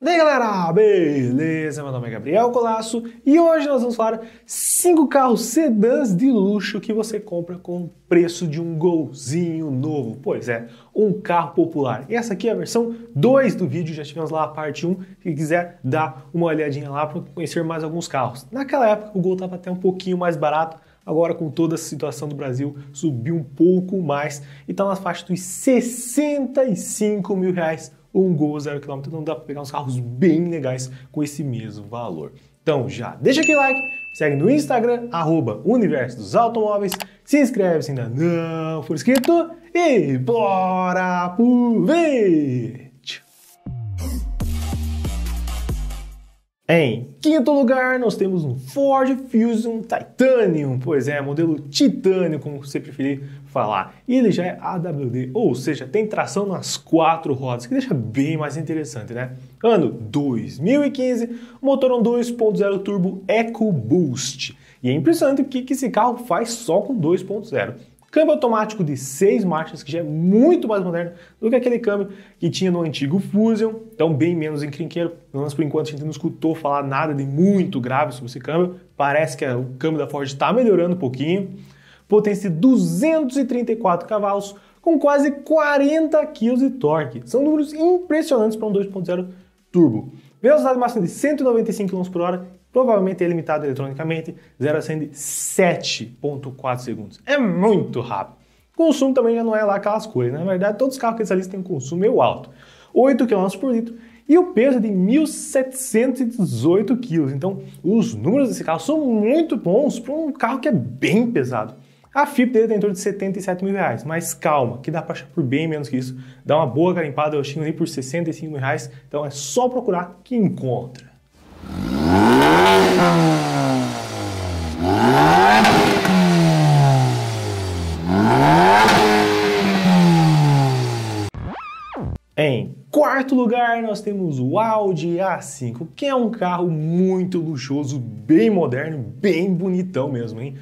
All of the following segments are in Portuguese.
E aí galera, beleza? Meu nome é Gabriel Colasso e hoje nós vamos falar 5 carros sedãs de luxo que você compra com o preço de um golzinho novo. Pois é, um carro popular. E essa aqui é a versão 2 do vídeo, já tivemos lá a parte 1, se quiser dar uma olhadinha lá para conhecer mais alguns carros. Naquela época o Gol estava até um pouquinho mais barato, agora com toda a situação do Brasil subiu um pouco mais e está na faixa dos 65 mil reais um Gol zero quilômetro, então dá para pegar uns carros bem legais com esse mesmo valor. Então já deixa aquele like, segue no Instagram, arroba Universo dos Automóveis, se inscreve se ainda não for inscrito e bora pro vídeo! Em quinto lugar, nós temos um Ford Fusion Titanium, pois é, modelo titânio, como você preferir falar. E ele já é AWD, ou seja, tem tração nas quatro rodas, que deixa bem mais interessante, né? Ano 2015, motor 2.0 turbo EcoBoost. E é impressionante o que esse carro faz só com 2.0. Câmbio automático de 6 marchas, que já é muito mais moderno do que aquele câmbio que tinha no antigo Fusion, então bem menos encrenqueiro. Pelo menos por enquanto a gente não escutou falar nada de muito grave sobre esse câmbio. Parece que o câmbio da Ford está melhorando um pouquinho. Potência de 234 cavalos, com quase 40 kg de torque. São números impressionantes para um 2.0 turbo. Velocidade máxima de 195 km por hora provavelmente é limitado eletronicamente, 0 a 100 de 7.4 segundos. É muito rápido. Consumo também já não é lá aquelas coisas, né? na verdade todos os carros que eles ali têm um consumo meio alto, 8 km por litro, e o peso é de 1.718 kg. Então, os números desse carro são muito bons para um carro que é bem pesado. A FIP dele tem em torno de 77 mil reais, mas calma, que dá para achar por bem menos que isso. Dá uma boa garimpada, eu achei ali por 65 mil reais, então é só procurar que encontra. Em quarto lugar, nós temos o Audi A5, que é um carro muito luxuoso, bem moderno, bem bonitão mesmo, hein?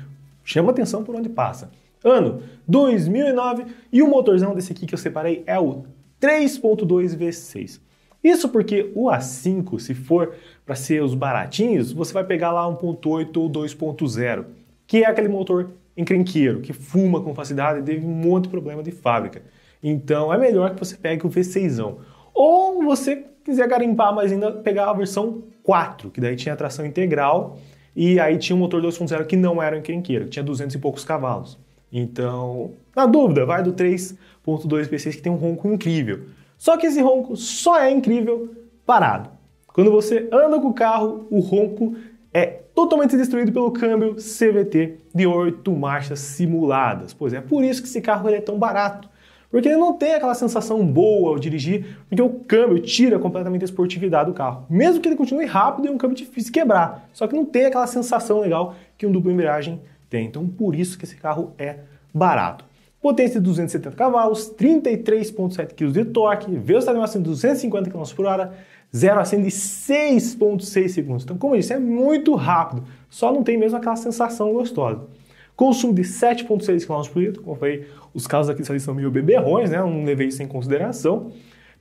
Chama atenção por onde passa. Ano 2009 e o motorzão desse aqui que eu separei é o 3.2 V6. Isso porque o A5, se for para ser os baratinhos, você vai pegar lá 1.8 ou 2.0, que é aquele motor encrenqueiro, que fuma com facilidade e teve um monte de problema de fábrica. Então é melhor que você pegue o V6. Ou você quiser garimpar, mas ainda pegar a versão 4, que daí tinha tração integral e aí tinha um motor 2.0 que não era encrenqueiro, que tinha 200 e poucos cavalos. Então, na dúvida, vai do 3.2 V6 que tem um ronco incrível. Só que esse ronco só é incrível parado. Quando você anda com o carro, o ronco é totalmente destruído pelo câmbio CVT de 8 marchas simuladas. Pois é, por isso que esse carro é tão barato. Porque ele não tem aquela sensação boa ao dirigir, porque o câmbio tira completamente a esportividade do carro. Mesmo que ele continue rápido, é um câmbio difícil de quebrar. Só que não tem aquela sensação legal que um duplo embreagem tem. Então, por isso que esse carro é barato potência de 270 cavalos, 33,7 kg de torque, velocidade máxima de 250 km por hora, 0 a 100 de 6,6 segundos. Então, como eu disse, é muito rápido, só não tem mesmo aquela sensação gostosa. Consumo de 7,6 km por litro, como eu falei, os carros aqui são meio beberrões, né? não levei isso em consideração.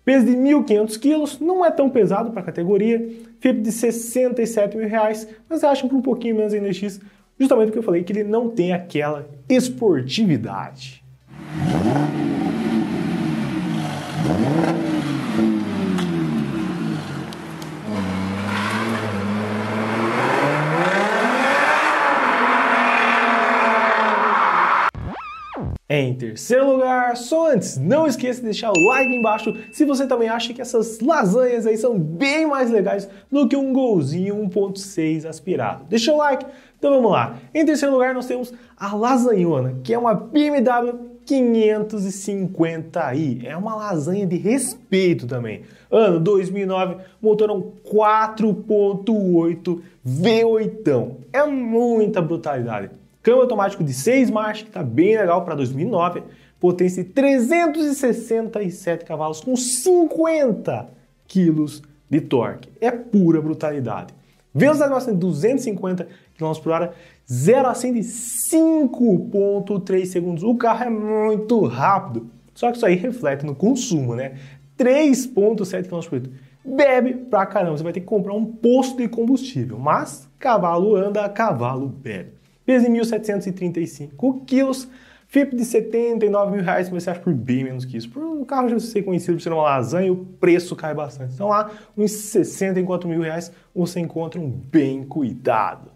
Peso de 1.500 kg, não é tão pesado para a categoria. FIP de 67 mil reais, mas acham que um pouquinho menos em NX, justamente porque eu falei que ele não tem aquela esportividade. Em terceiro lugar, só antes, não esqueça de deixar o like embaixo se você também acha que essas lasanhas aí são bem mais legais do que um golzinho 1.6 aspirado. Deixa o like, então vamos lá. Em terceiro lugar nós temos a lasanhona, que é uma BMW 550i. É uma lasanha de respeito também. Ano 2009, motorão 4.8 V8. É muita brutalidade. Câmbio automático de 6 marchas, que está bem legal para 2009. Potência de 367 cavalos com 50 kg de torque. É pura brutalidade. Velocidade máxima de 250 km por hora 0 a 100 de 5.3 segundos. O carro é muito rápido. Só que isso aí reflete no consumo, né? 3.7 km por litro. bebe pra caramba. Você vai ter que comprar um posto de combustível. Mas cavalo anda, cavalo bebe. Peso em 1.735 quilos. FIP de 79 mil reais, você acha por bem menos que isso. Por um carro já ser conhecido por ser uma lasanha, o preço cai bastante. Então lá, uns 64 mil reais, você encontra um bem cuidado.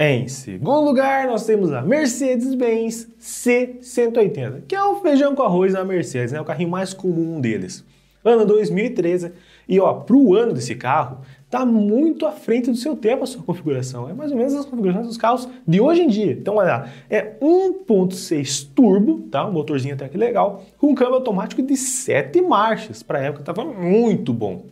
Em segundo lugar, nós temos a Mercedes-Benz C180, que é o feijão com arroz da Mercedes, né? o carrinho mais comum deles. Ano 2013, e ó, para o ano desse carro, está muito à frente do seu tempo a sua configuração. É mais ou menos as configurações dos carros de hoje em dia. Então, olha lá, é 1.6 turbo, tá? Um motorzinho até que legal, com câmbio automático de 7 marchas. Para época estava muito bom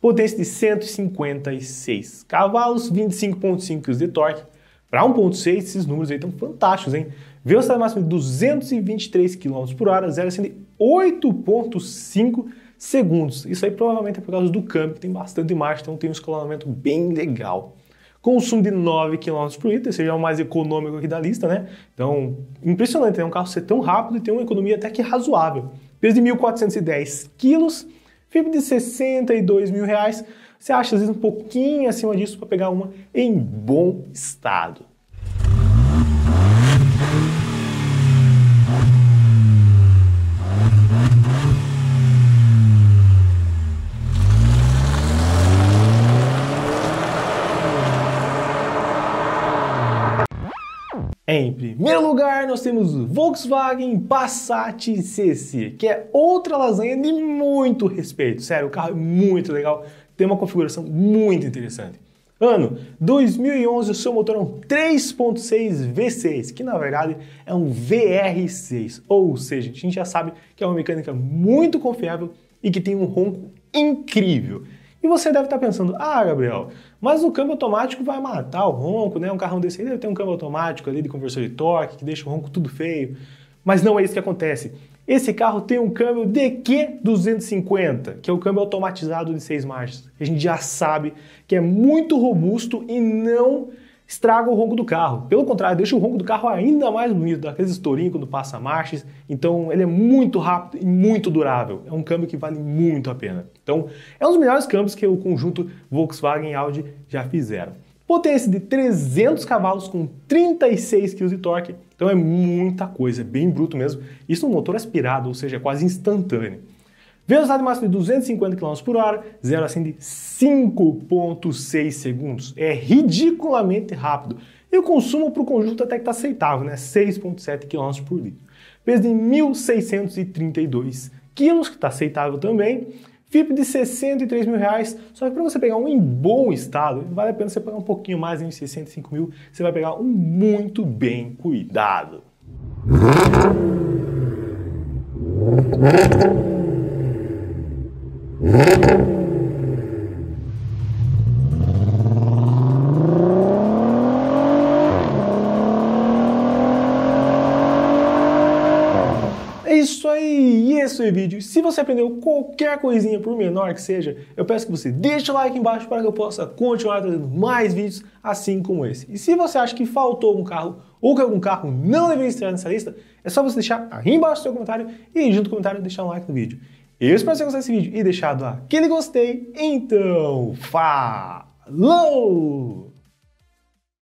potência de 156 cavalos, 25,5 kg de torque, para 1.6, esses números aí estão fantásticos, hein? Velocidade máxima de 223 km por hora, 0 a 100 8.5 segundos. Isso aí provavelmente é por causa do câmbio, que tem bastante marcha, então tem um escalonamento bem legal. Consumo de 9 km por litro, esse é o mais econômico aqui da lista, né? Então, impressionante, né? Um carro ser tão rápido e ter uma economia até que razoável. Peso de 1.410 kg, FIP de 62 mil reais, você acha às vezes um pouquinho acima disso para pegar uma em bom estado. Em primeiro lugar, nós temos o Volkswagen Passat CC, que é outra lasanha de muito respeito. Sério, o carro é muito legal, tem uma configuração muito interessante. Ano 2011, o seu motor é um 3.6 V6, que na verdade é um VR6, ou seja, a gente já sabe que é uma mecânica muito confiável e que tem um ronco incrível. E você deve estar pensando, ah, Gabriel, mas o câmbio automático vai matar o ronco, né? Um carrão desse aí ter um câmbio automático ali de conversor de torque, que deixa o ronco tudo feio. Mas não é isso que acontece. Esse carro tem um câmbio DQ250, que é o câmbio automatizado de seis marchas. A gente já sabe que é muito robusto e não estraga o ronco do carro. Pelo contrário, deixa o ronco do carro ainda mais bonito, daqueles estourinhos quando passa marchas. Então ele é muito rápido e muito durável. É um câmbio que vale muito a pena. Então é um dos melhores câmbios que o conjunto Volkswagen e Audi já fizeram. Potência de 300 cavalos com 36 kg de torque. Então é muita coisa, é bem bruto mesmo. Isso no motor aspirado, ou seja, quase instantâneo. Velocidade máxima de 250 km por hora, 0 a 100 de 5.6 segundos. É ridiculamente rápido. E o consumo para o conjunto até que está aceitável, né? 6.7 km por litro. Peso de 1.632 kg, que está aceitável também. FIP de 63 mil reais, só que para você pegar um em bom estado, vale a pena você pagar um pouquinho mais, em 65 mil, você vai pegar um muito bem cuidado. Isso aí, esse foi o vídeo. Se você aprendeu qualquer coisinha, por menor que seja, eu peço que você deixe o like embaixo para que eu possa continuar trazendo mais vídeos assim como esse. E se você acha que faltou algum carro ou que algum carro não deveria estar nessa lista, é só você deixar aí embaixo o seu comentário e junto com o comentário deixar um like no vídeo. Eu espero que você gostou desse vídeo e deixado aquele gostei. Então, falou!